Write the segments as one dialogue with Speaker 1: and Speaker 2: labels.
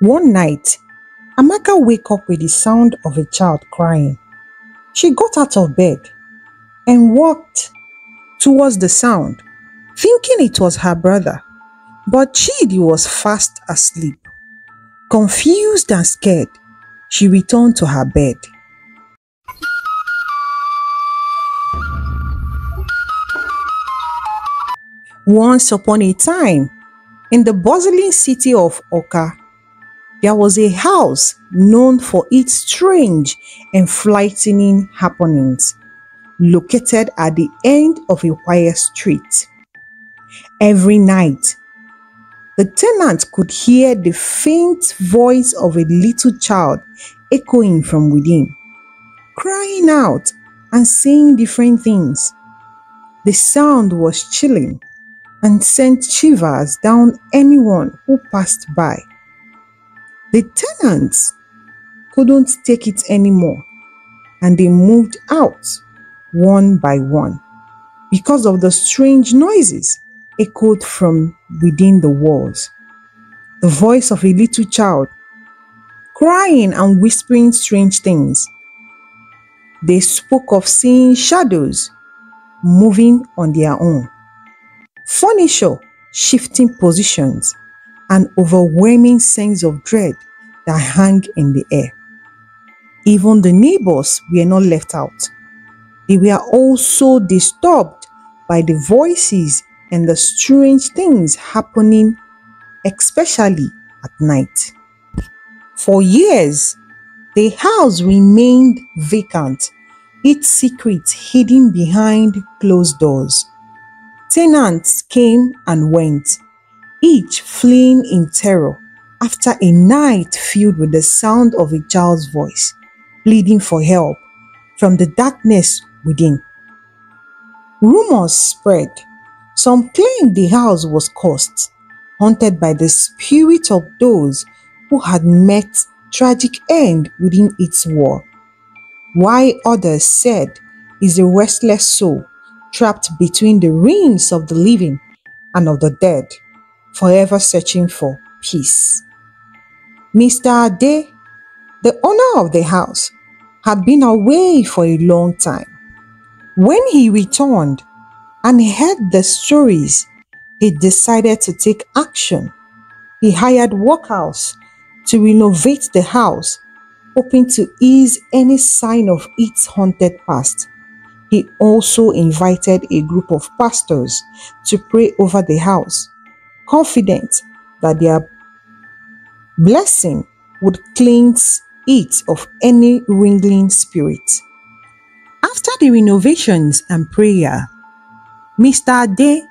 Speaker 1: One night, Amaka woke up with the sound of a child crying. She got out of bed and walked towards the sound, thinking it was her brother. But Chidi was fast asleep. Confused and scared, she returned to her bed. Once upon a time, in the bustling city of Oka, there was a house known for its strange and frightening happenings, located at the end of a quiet street. Every night, the tenant could hear the faint voice of a little child echoing from within, crying out and saying different things. The sound was chilling and sent shivers down anyone who passed by. The tenants couldn't take it anymore and they moved out one by one because of the strange noises echoed from within the walls. The voice of a little child crying and whispering strange things. They spoke of seeing shadows moving on their own, furniture shifting positions, an overwhelming sense of dread that hung in the air. Even the neighbors were not left out. They were also disturbed by the voices and the strange things happening, especially at night. For years, the house remained vacant, its secrets hidden behind closed doors. Tenants came and went, each fleeing in terror after a night filled with the sound of a child's voice, pleading for help from the darkness within. Rumors spread. Some claimed the house was cursed, haunted by the spirit of those who had met tragic end within its wall, while others said is a restless soul trapped between the realms of the living and of the dead forever searching for peace. Mr. Ade, the owner of the house, had been away for a long time. When he returned and heard the stories, he decided to take action. He hired workers to renovate the house, hoping to ease any sign of its haunted past. He also invited a group of pastors to pray over the house confident that their blessing would cleanse it of any wrangling spirit. After the renovations and prayer, Mr. Ade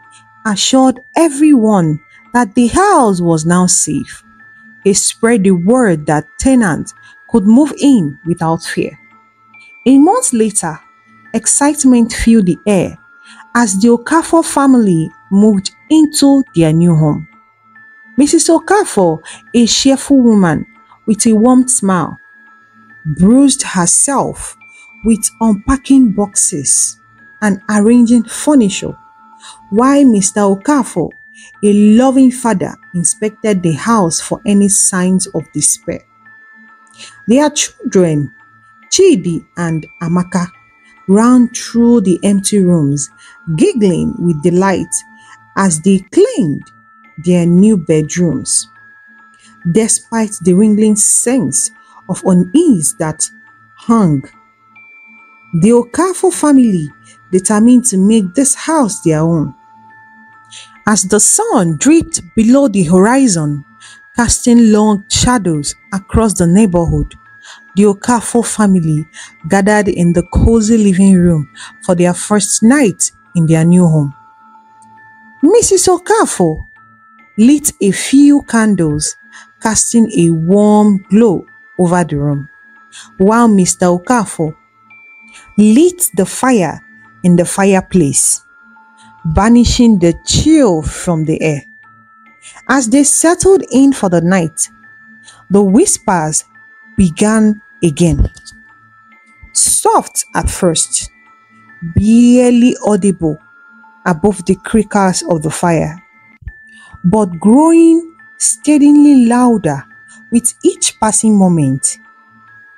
Speaker 1: assured everyone that the house was now safe. He spread the word that tenants could move in without fear. A month later, excitement filled the air as the Okafor family moved into their new home. Mrs. Okafor, a cheerful woman with a warm smile, bruised herself with unpacking boxes and arranging furniture, while Mr. Okafor, a loving father, inspected the house for any signs of despair. Their children, Chidi and Amaka, ran through the empty rooms, giggling with delight as they claimed their new bedrooms. Despite the ringing sense of unease that hung, the Okafor family determined to make this house their own. As the sun dripped below the horizon, casting long shadows across the neighborhood, the Okafor family gathered in the cozy living room for their first night in their new home. Mrs. Okafor lit a few candles, casting a warm glow over the room, while Mr. Okafor lit the fire in the fireplace, banishing the chill from the air. As they settled in for the night, the whispers began again. Soft at first, barely audible above the crackles of the fire, but growing steadily louder With each passing moment,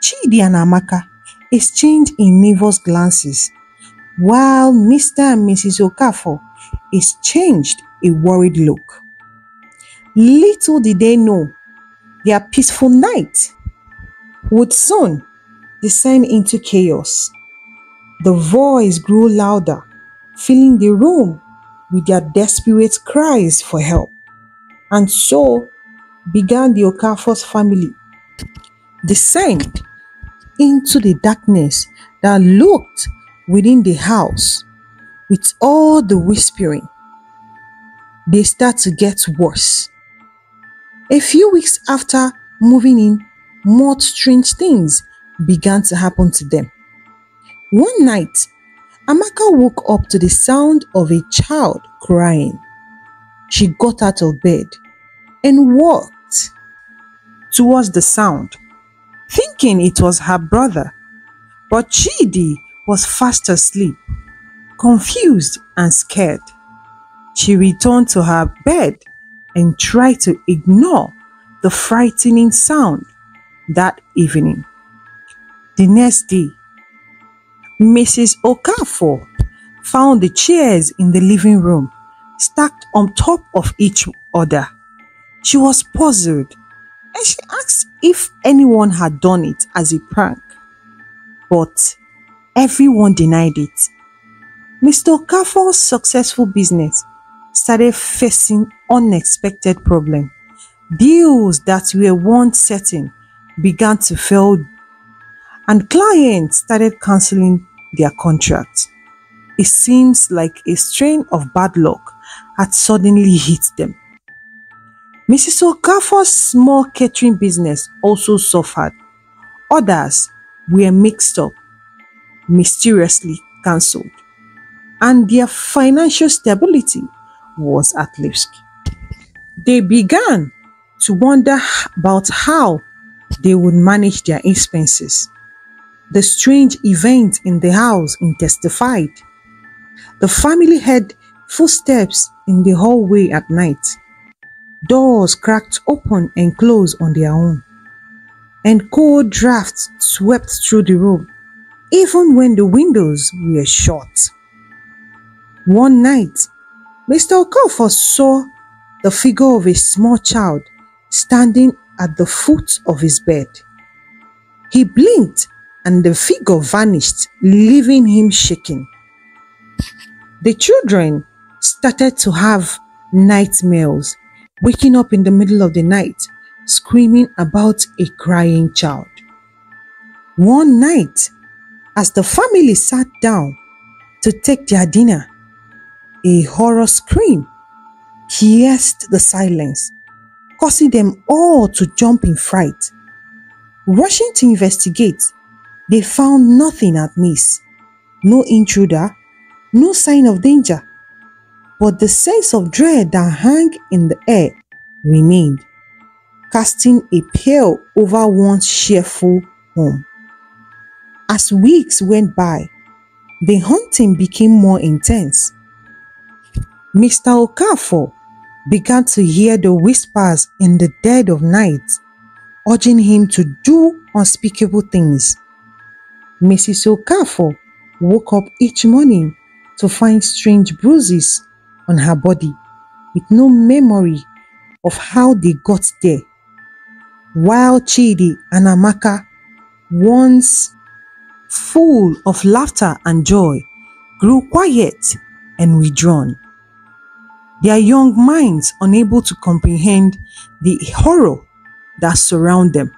Speaker 1: Chidi and Amaka exchanged in nervous glances, while Mr. and Mrs. Okafor exchanged a worried look. Little did they know their peaceful night would soon descend into chaos. The voice grew louder, filling the room with their desperate cries for help. And so began the Okafor's family descend into the darkness that looked within the house with all the whispering. They start to get worse. A few weeks after moving in, more strange things began to happen to them. One night, Amaka woke up to the sound of a child crying. She got out of bed and walked towards the sound, thinking it was her brother. But Chidi was fast asleep, confused and scared. She returned to her bed and tried to ignore the frightening sound that evening. The next day, Mrs. Okafor found the chairs in the living room stacked on top of each other. She was puzzled and she asked if anyone had done it as a prank. But everyone denied it. Mr. Okafor's successful business started facing unexpected problems. Deals that were once certain began to fail and clients started cancelling their contracts. It seems like a strain of bad luck had suddenly hit them. Mrs. Okafor's small catering business also suffered. Others were mixed up, mysteriously cancelled, and their financial stability was at risk. They began to wonder about how they would manage their expenses. The strange event in the house intensified. The family heard footsteps in the hallway at night. Doors cracked open and closed on their own, and cold drafts swept through the room, even when the windows were shut. One night, Mr. Okafor saw the figure of a small child standing at the foot of his bed. He blinked and the figure vanished, leaving him shaking. The children started to have nightmares waking up in the middle of the night, screaming about a crying child. One night, as the family sat down to take their dinner, a horror scream pierced the silence, causing them all to jump in fright. Rushing to investigate, they found nothing at miss. No intruder, no sign of danger but the sense of dread that hung in the air remained, casting a pall over one's cheerful home. As weeks went by, the hunting became more intense. Mr. Okafor began to hear the whispers in the dead of night, urging him to do unspeakable things. Mrs. Okafor woke up each morning to find strange bruises on her body with no memory of how they got there. While Chidi and Amaka, once full of laughter and joy, grew quiet and withdrawn. Their young minds unable to comprehend the horror that surround them.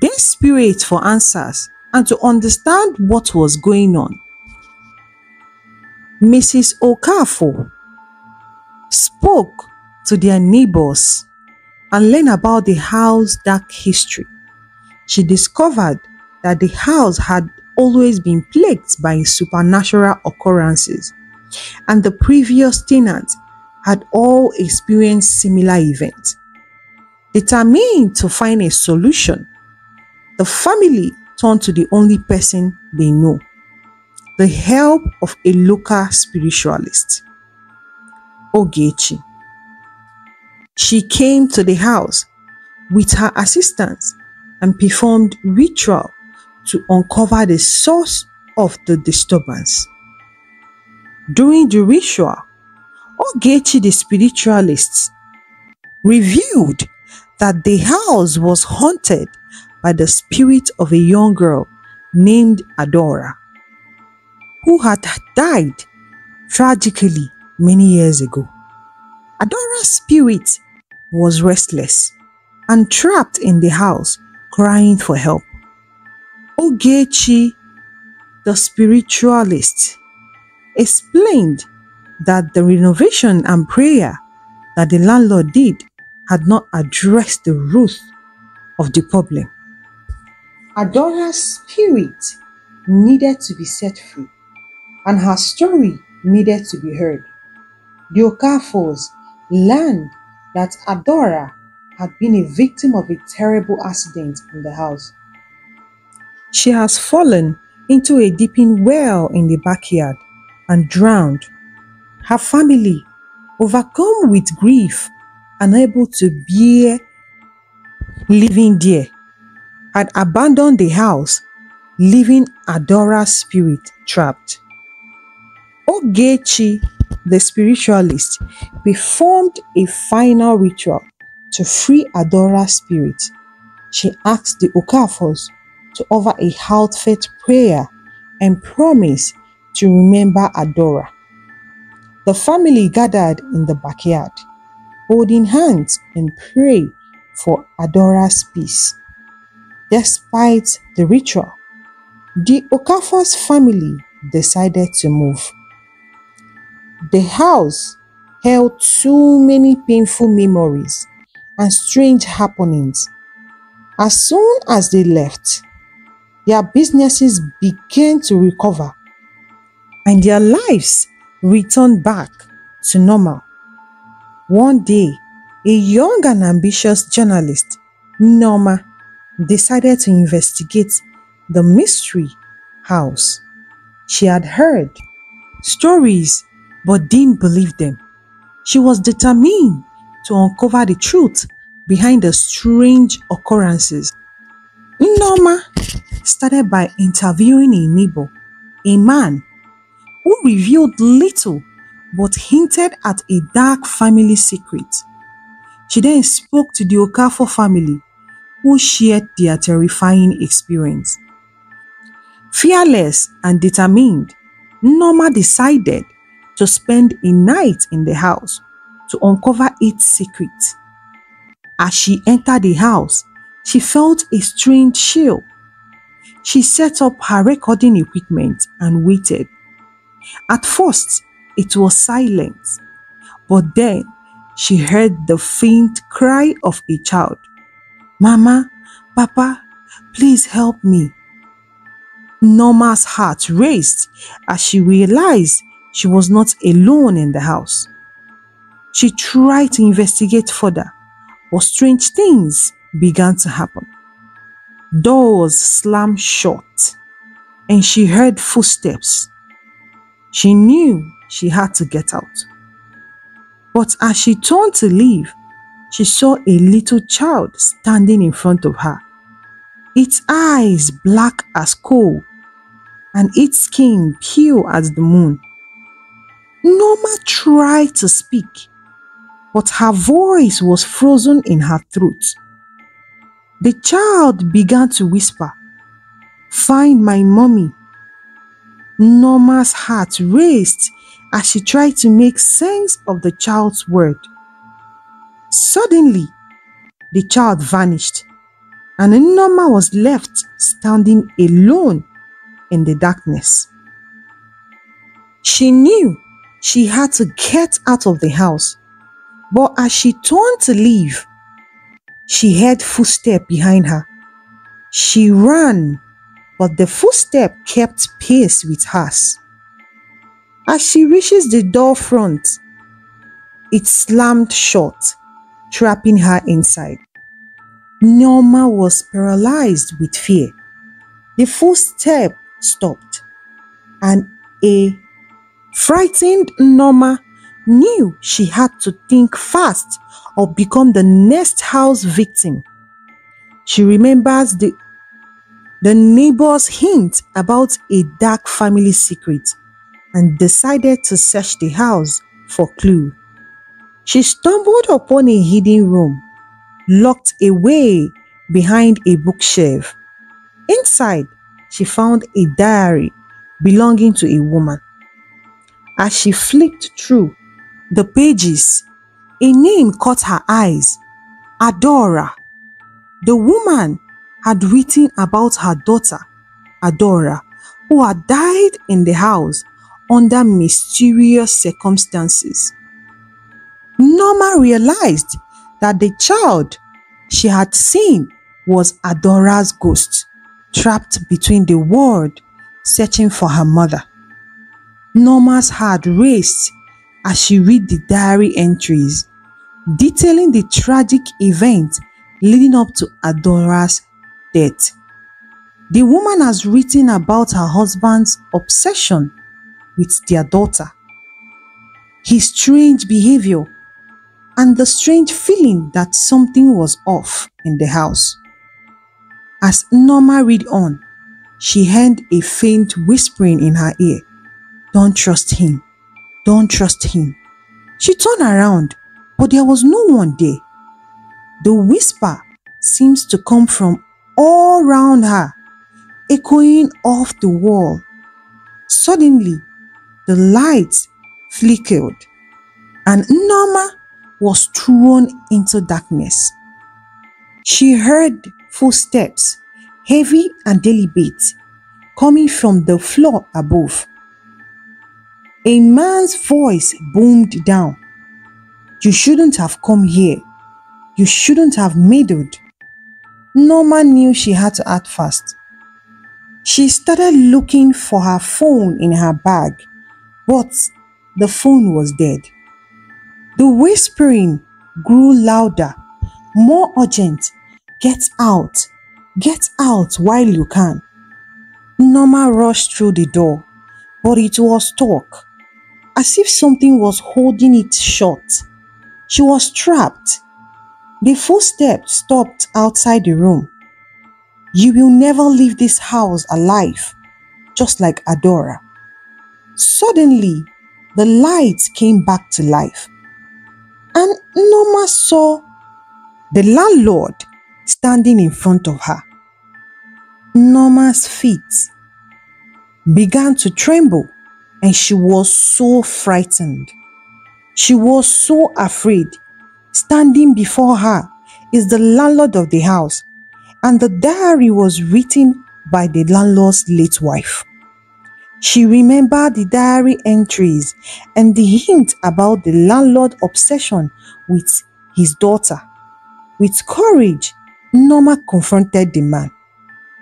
Speaker 1: Their Desperate for answers and to understand what was going on, Mrs. Okafor spoke to their neighbors and learned about the house's dark history. She discovered that the house had always been plagued by supernatural occurrences, and the previous tenants had all experienced similar events. Determined to find a solution, the family turned to the only person they know the help of a local spiritualist, Ogechi. She came to the house, with her assistants and performed ritual to uncover the source of the disturbance. During the ritual, Ogechi the spiritualist revealed that the house was haunted by the spirit of a young girl named Adora, who had died tragically many years ago. Adora's spirit was restless and trapped in the house crying for help. Ogechi, the spiritualist, explained that the renovation and prayer that the landlord did had not addressed the root of the problem. Adora's spirit needed to be set free, and her story needed to be heard. The Okafors learned that Adora had been a victim of a terrible accident in the house. She has fallen into a dipping well in the backyard and drowned. Her family, overcome with grief, unable to bear living there, had abandoned the house, leaving Adora's spirit trapped. Ogechi, the spiritualist, performed a final ritual to free Adora's spirit. She asked the Okafors to offer a heartfelt prayer and promise to remember Adora. The family gathered in the backyard, holding hands and pray for Adora's peace. Despite the ritual, the Okafors family decided to move. The house held too many painful memories and strange happenings. As soon as they left, their businesses began to recover and their lives returned back to normal. One day, a young and ambitious journalist, Norma, decided to investigate the mystery house. She had heard stories but didn't believe them. She was determined to uncover the truth behind the strange occurrences. Norma started by interviewing a neighbor, a man who revealed little but hinted at a dark family secret. She then spoke to the Okafor family, who shared their terrifying experience. Fearless and determined, Norma decided to spend a night in the house to uncover its secret. As she entered the house, she felt a strange chill. She set up her recording equipment and waited. At first, it was silent, but then she heard the faint cry of a child. Mama, Papa, please help me. Norma's heart raced as she realized she was not alone in the house. She tried to investigate further, but strange things began to happen. Doors slammed shut, and she heard footsteps. She knew she had to get out. But as she turned to leave, she saw a little child standing in front of her, its eyes black as coal and its skin pure as the moon. Norma tried to speak, but her voice was frozen in her throat. The child began to whisper, Find my mommy. Norma's heart raced as she tried to make sense of the child's word. Suddenly, the child vanished, and Norma was left standing alone in the darkness. She knew she had to get out of the house but as she turned to leave, she heard footsteps behind her. She ran, but the footstep kept pace with hers. As she reaches the door front, it slammed shut, trapping her inside. Norma was paralyzed with fear. The footstep stopped, and a frightened Norma knew she had to think fast or become the next house victim She remembers the, the neighbor's hint about a dark family secret and decided to search the house for clue. She stumbled upon a hidden room, locked away behind a bookshelf. Inside, she found a diary belonging to a woman. As she flicked through the pages, a name caught her eyes Adora. The woman had written about her daughter, Adora, who had died in the house under mysterious circumstances. Norma realized that the child she had seen was Adora's ghost, trapped between the world searching for her mother. Norma's heart raced as she read the diary entries detailing the tragic event leading up to Adora's death. The woman has written about her husband's obsession with their daughter, his strange behavior, and the strange feeling that something was off in the house. As Norma read on, she heard a faint whispering in her ear. Don't trust him. Don't trust him. She turned around, but there was no one there. The whisper seems to come from all round her, echoing off the wall. Suddenly, the lights flickered, and Norma was thrown into darkness. She heard footsteps, heavy and deliberate, coming from the floor above. A man's voice boomed down. You shouldn't have come here. You shouldn't have meddled. Norma knew she had to act fast. She started looking for her phone in her bag, but the phone was dead. The whispering grew louder, more urgent. Get out, get out while you can. Norma rushed through the door, but it was stuck, as if something was holding it shut. She was trapped. The footsteps stopped outside the room. You will never leave this house alive, just like Adora. Suddenly, the lights came back to life, and Norma saw the landlord standing in front of her. Norma's feet began to tremble, and she was so frightened. She was so afraid. Standing before her is the landlord of the house, and the diary was written by the landlord's late wife. She remembered the diary entries and the hint about the landlord's obsession with his daughter. With courage, Norma confronted the man.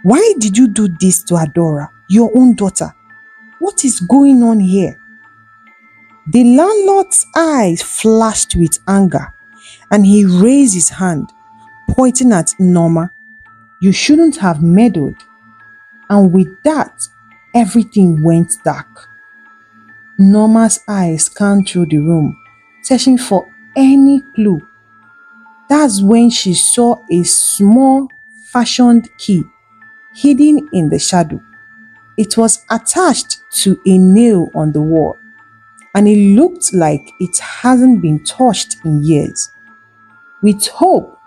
Speaker 1: Why did you do this to Adora, your own daughter? What is going on here? The landlord's eyes flashed with anger and he raised his hand, pointing at Norma. You shouldn't have meddled. And with that, everything went dark. Norma's eyes scanned through the room, searching for any clue. That's when she saw a small fashioned key hidden in the shadow. It was attached to a nail on the wall and it looked like it hasn't been touched in years. With hope,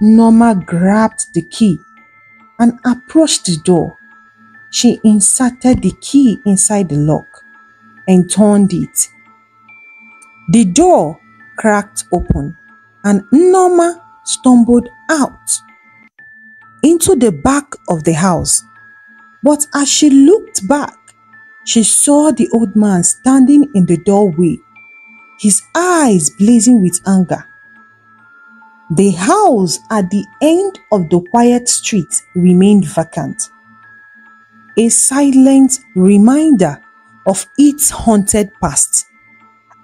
Speaker 1: Norma grabbed the key and approached the door. She inserted the key inside the lock and turned it. The door cracked open and Norma stumbled out into the back of the house. But as she looked back, she saw the old man standing in the doorway, his eyes blazing with anger. The house at the end of the quiet street remained vacant, a silent reminder of its haunted past.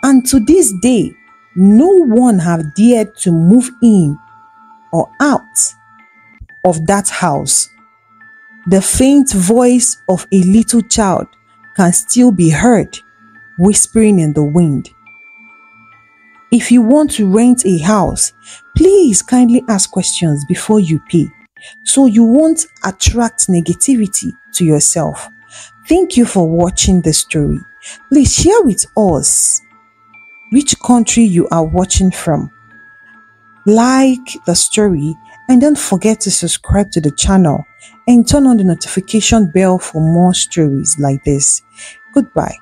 Speaker 1: And to this day, no one have dared to move in or out of that house. The faint voice of a little child can still be heard whispering in the wind. If you want to rent a house, please kindly ask questions before you pay. So you won't attract negativity to yourself. Thank you for watching the story. Please share with us which country you are watching from. Like the story and don't forget to subscribe to the channel and turn on the notification bell for more stories like this. Goodbye.